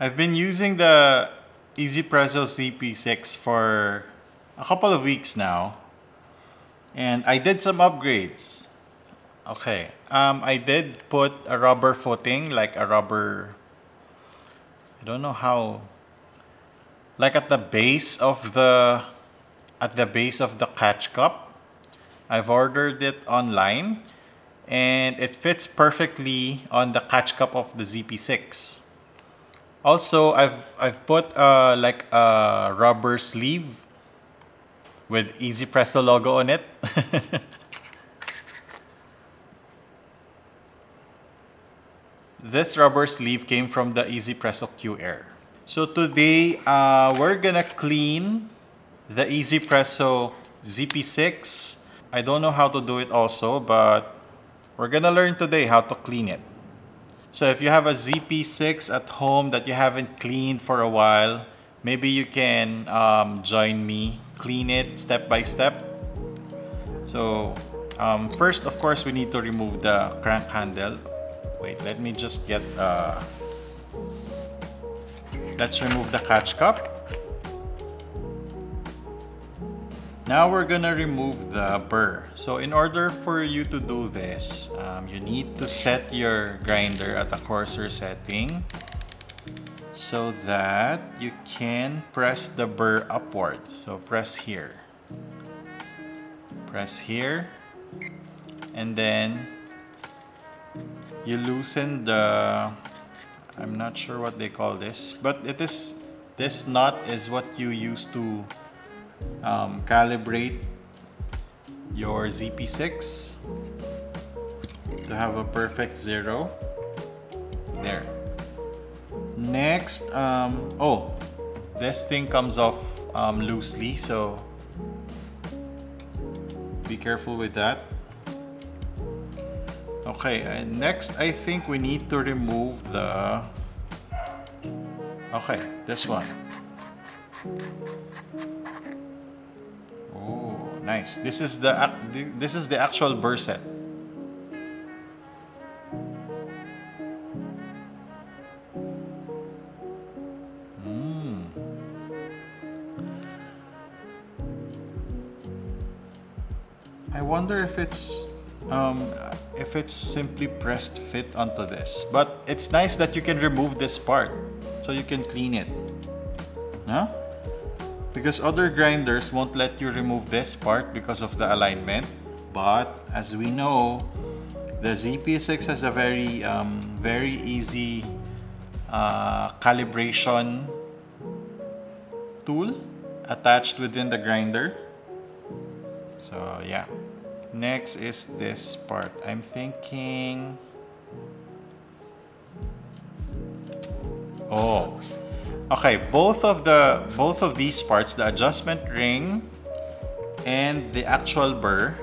I've been using the EasyPresso ZP6 for a couple of weeks now. And I did some upgrades. Okay, um, I did put a rubber footing, like a rubber, I don't know how, like at the base of the, at the base of the catch cup. I've ordered it online and it fits perfectly on the catch cup of the ZP6. Also, I've I've put uh, like a rubber sleeve with EasyPresso logo on it. this rubber sleeve came from the EasyPresso Q Air. So today, uh, we're gonna clean the EasyPresso ZP6. I don't know how to do it also, but we're gonna learn today how to clean it. So if you have a ZP6 at home that you haven't cleaned for a while, maybe you can um, join me, clean it step by step. So um, first, of course, we need to remove the crank handle. Wait, let me just get, uh, let's remove the catch cup. Now we're gonna remove the burr. So in order for you to do this, um, you need to set your grinder at a coarser setting so that you can press the burr upwards. So press here. Press here. And then you loosen the, I'm not sure what they call this, but it is, this knot is what you use to um, calibrate your ZP6 to have a perfect zero. There. Next, um, oh, this thing comes off um, loosely, so be careful with that. Okay, and next I think we need to remove the, okay, this one. Nice. This is the this is the actual burr set. Mm. I wonder if it's um, if it's simply pressed fit onto this. But it's nice that you can remove this part so you can clean it. Huh? Because other grinders won't let you remove this part because of the alignment but as we know the ZP6 has a very um, very easy uh, calibration tool attached within the grinder. So yeah. Next is this part. I'm thinking oh Okay, both of the both of these parts, the adjustment ring and the actual burr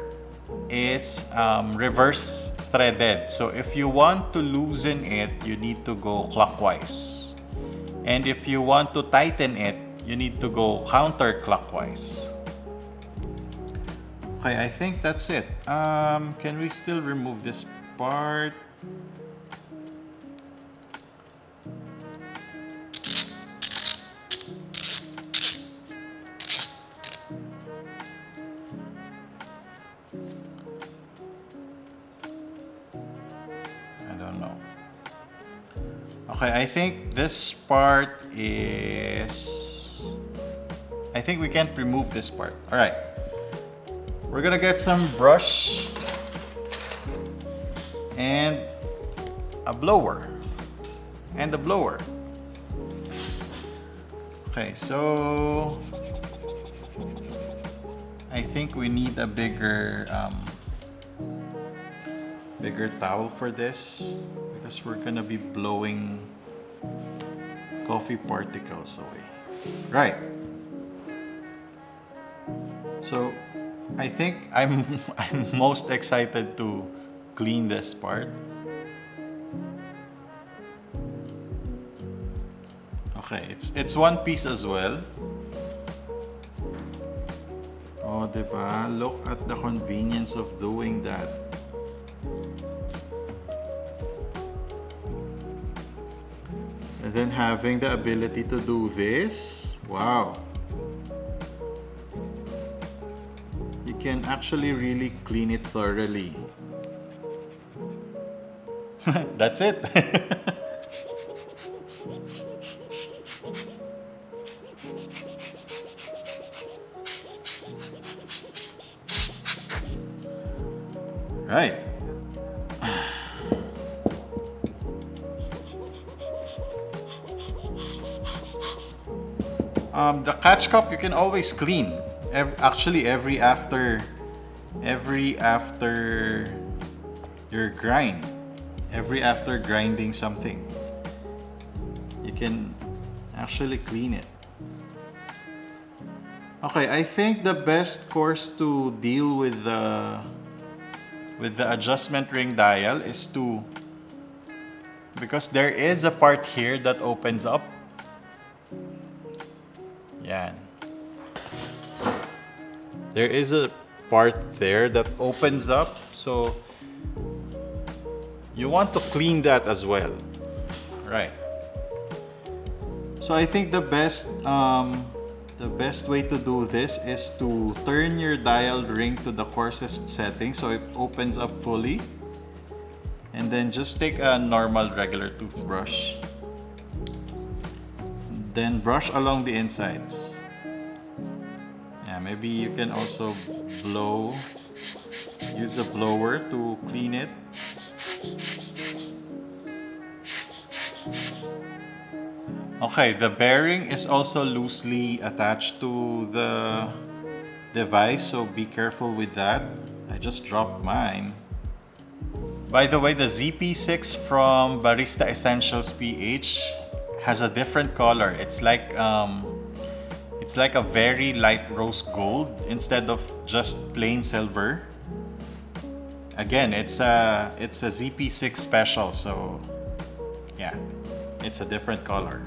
is um, reverse threaded. So if you want to loosen it, you need to go clockwise. And if you want to tighten it, you need to go counterclockwise. Okay, I think that's it. Um, can we still remove this part? Okay, I think this part is... I think we can't remove this part. Alright. We're gonna get some brush and a blower and a blower. Okay, so I think we need a bigger um, bigger towel for this because we're gonna be blowing coffee particles away. Right. So I think I'm I'm most excited to clean this part. Okay, it's it's one piece as well. Oh, diba? Look at the convenience of doing that. And then having the ability to do this, wow. You can actually really clean it thoroughly. That's it. right. Um, the catch cup you can always clean. Ev actually, every after, every after your grind, every after grinding something, you can actually clean it. Okay, I think the best course to deal with the with the adjustment ring dial is to because there is a part here that opens up. Yan. There is a part there that opens up, so you want to clean that as well. Right. So I think the best um, the best way to do this is to turn your dial ring to the coarsest setting so it opens up fully. And then just take a normal regular toothbrush. Then brush along the insides. Yeah, maybe you can also blow, use a blower to clean it. Okay, the bearing is also loosely attached to the device, so be careful with that. I just dropped mine. By the way, the ZP6 from Barista Essentials PH has a different color. It's like um, it's like a very light rose gold instead of just plain silver. Again, it's a it's a ZP6 special, so yeah, it's a different color.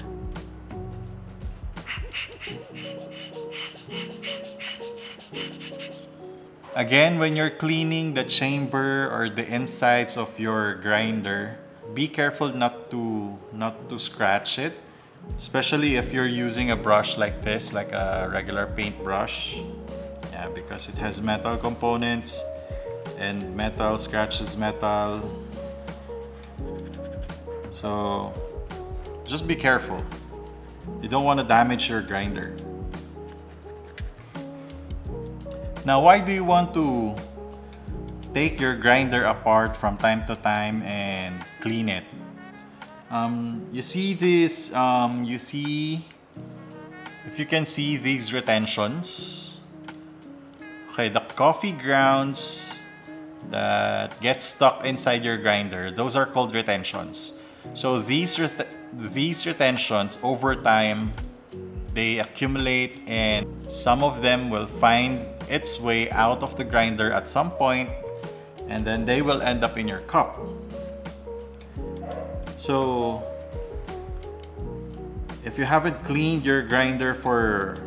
Again, when you're cleaning the chamber or the insides of your grinder, be careful not to not to scratch it, especially if you're using a brush like this, like a regular paint brush. Yeah, because it has metal components and metal scratches metal. So just be careful. You don't want to damage your grinder. Now, why do you want to take your grinder apart from time to time and clean it? Um, you see this, um, you see, if you can see these retentions. Okay, the coffee grounds that get stuck inside your grinder, those are called retentions. So these, ret these retentions over time, they accumulate and some of them will find its way out of the grinder at some point and then they will end up in your cup. So if you haven't cleaned your grinder for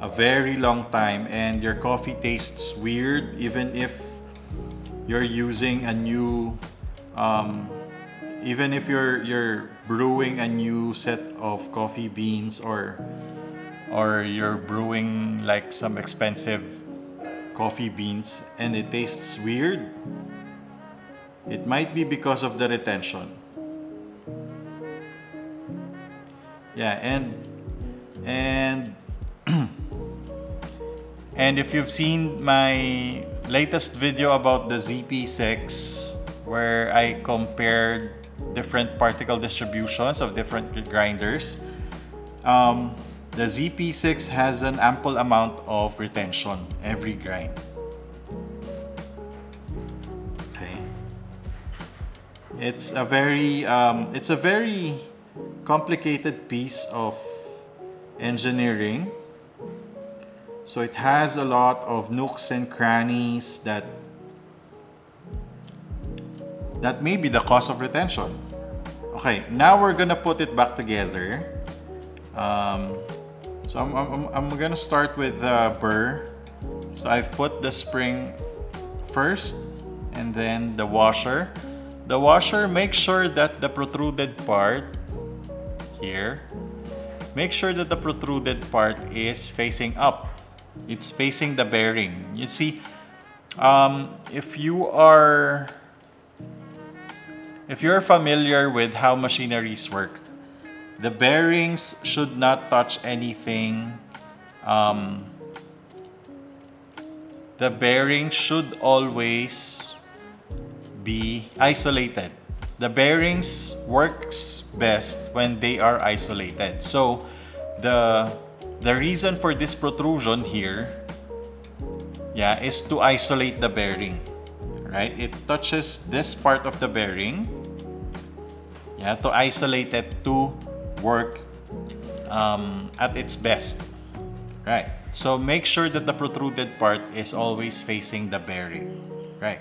a very long time and your coffee tastes weird even if you're using a new um, even if you're you're brewing a new set of coffee beans or or you're brewing like some expensive coffee beans and it tastes weird, it might be because of the retention. Yeah, and and and if you've seen my latest video about the ZP6 where I compared different particle distributions of different grinders, um, the ZP6 has an ample amount of retention every grind. Okay. It's a very um, it's a very complicated piece of engineering. So it has a lot of nooks and crannies that that may be the cause of retention. Okay, now we're gonna put it back together. Um, so I'm, I'm, I'm gonna start with the burr So I've put the spring first and then the washer. The washer, make sure that the protruded part here, make sure that the protruded part is facing up. It's facing the bearing. You see, um, if you are if you're familiar with how machineries work, the bearings should not touch anything um, the bearing should always be isolated. The bearings works best when they are isolated. So the the reason for this protrusion here yeah is to isolate the bearing right it touches this part of the bearing yeah to isolate it to work um, at its best right so make sure that the protruded part is always facing the bearing. Right.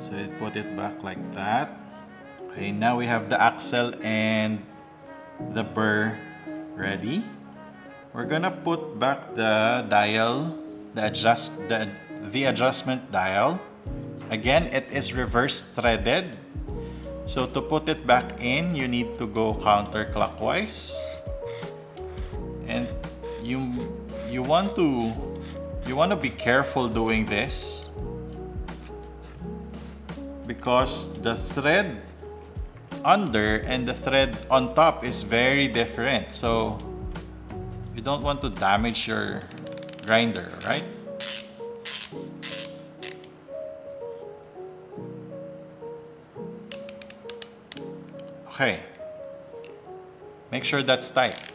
So put it back like that. Okay, now we have the axle and the burr ready. We're gonna put back the dial, the adjust the, the adjustment dial. Again, it is reverse threaded. So to put it back in, you need to go counterclockwise. And you you want to you want to be careful doing this. Because the thread under and the thread on top is very different. So you don't want to damage your grinder right okay make sure that's tight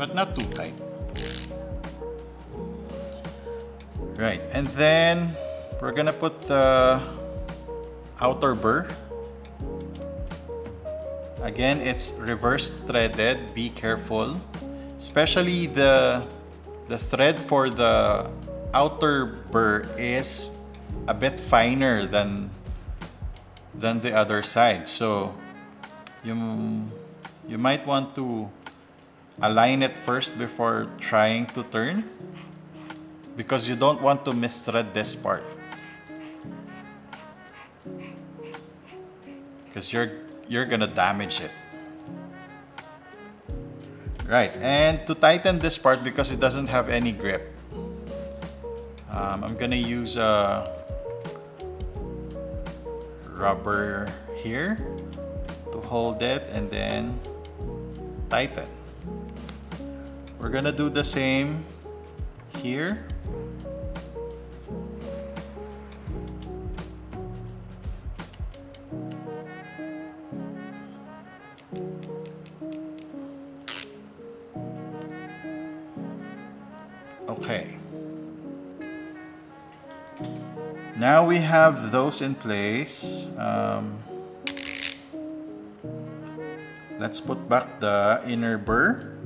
but not too tight. Right, and then we're gonna put the outer burr. Again, it's reverse threaded, be careful. Especially the, the thread for the outer burr is a bit finer than, than the other side. So you, you might want to align it first before trying to turn because you don't want to misthread this part because you're you're gonna damage it right and to tighten this part because it doesn't have any grip um, I'm gonna use a rubber here to hold it and then tighten we're gonna do the same here. Now we have those in place. Um, let's put back the inner burr.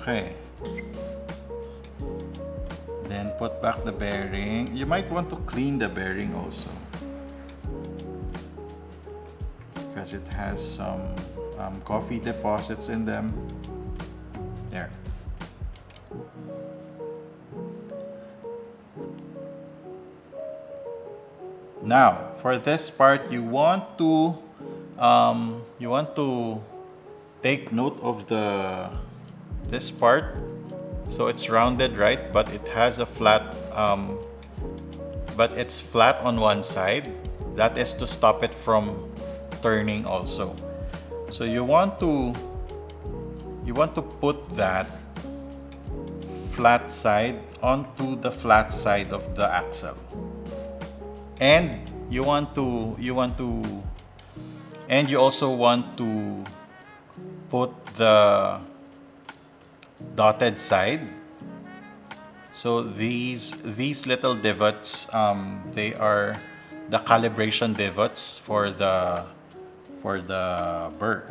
Okay. Then put back the bearing. You might want to clean the bearing also. Because it has some um, coffee deposits in them. There. Now, for this part, you want to um, you want to take note of the this part so it's rounded right but it has a flat um, but it's flat on one side that is to stop it from turning also so you want to you want to put that flat side onto the flat side of the axle and you want to you want to and you also want to put the dotted side. So these these little divots, um, they are the calibration divots for the for the burr,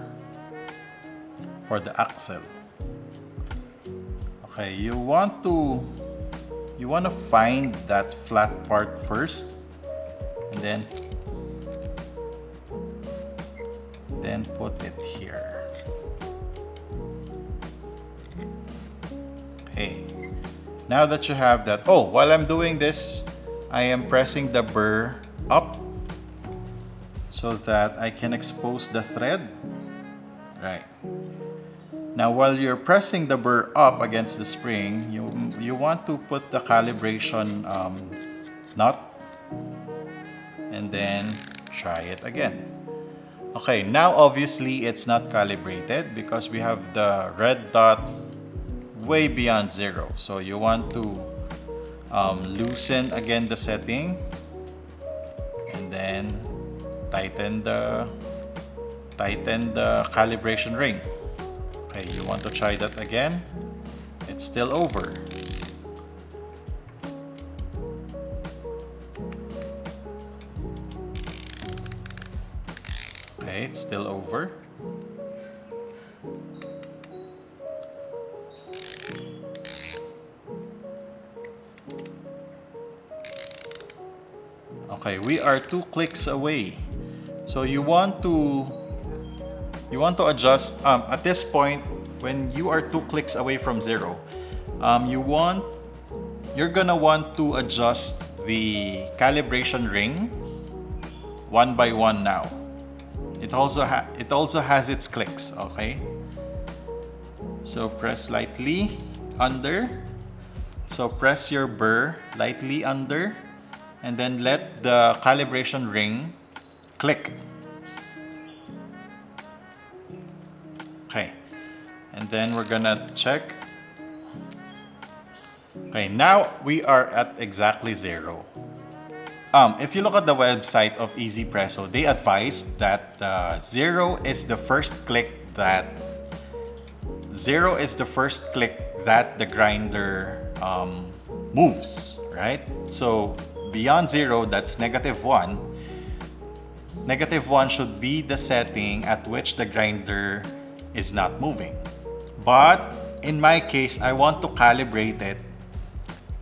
for the axle. Okay, you want to you want to find that flat part first, and then then put it here. Okay. Now that you have that, oh, while I'm doing this, I am pressing the burr up so that I can expose the thread. Right. Now while you're pressing the burr up against the spring, you, you want to put the calibration um, nut and then try it again. Okay, now obviously it's not calibrated because we have the red dot way beyond zero. So you want to um, loosen again the setting and then tighten the tighten the calibration ring. Okay, you want to try that again. It's still over. Okay, it's still over. Okay, we are two clicks away. So you want to you want to adjust um, at this point when you are two clicks away from zero um, you want you're gonna want to adjust the calibration ring one by one now. It also it also has its clicks okay? So press lightly under. So press your burr lightly under and then let the calibration ring click Okay. And then we're gonna check. Okay, now we are at exactly zero. Um, if you look at the website of EasyPresso, they advise that uh, zero is the first click that zero is the first click that the grinder um, moves, right? So beyond zero, that's negative one. Negative one should be the setting at which the grinder is not moving. But in my case, I want to calibrate it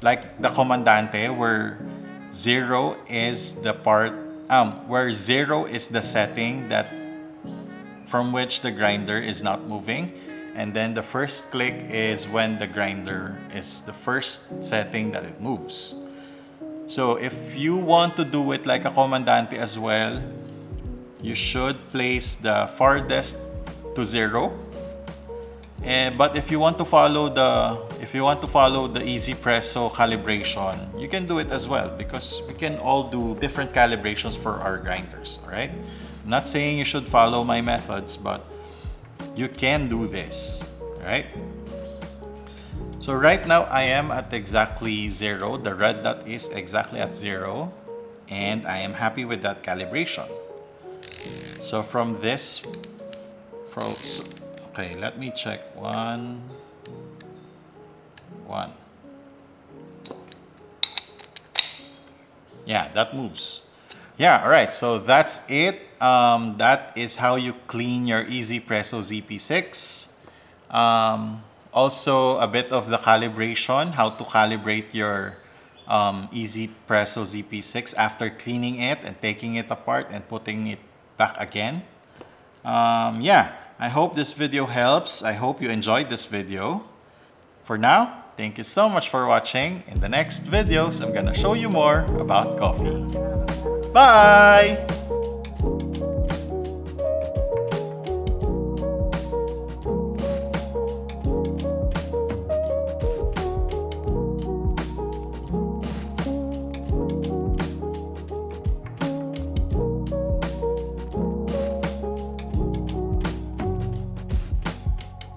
like the Comandante where zero is the part, um, where zero is the setting that from which the grinder is not moving. And then the first click is when the grinder is the first setting that it moves. So if you want to do it like a Comandante as well, you should place the farthest to zero. And, but if you want to follow the if you want to follow the easy EasyPresso calibration, you can do it as well because we can all do different calibrations for our grinders, all right? I'm not saying you should follow my methods, but you can do this, right? So right now I am at exactly zero. The red dot is exactly at zero and I am happy with that calibration. So from this froze. Okay, let me check. One, one. Yeah, that moves. Yeah, all right. So that's it. Um, that is how you clean your EasyPresso ZP6. Um, also, a bit of the calibration, how to calibrate your um, EasyPresso ZP6 after cleaning it and taking it apart and putting it back again. Um, yeah, I hope this video helps. I hope you enjoyed this video. For now, thank you so much for watching. In the next videos, I'm gonna show you more about coffee. Bye!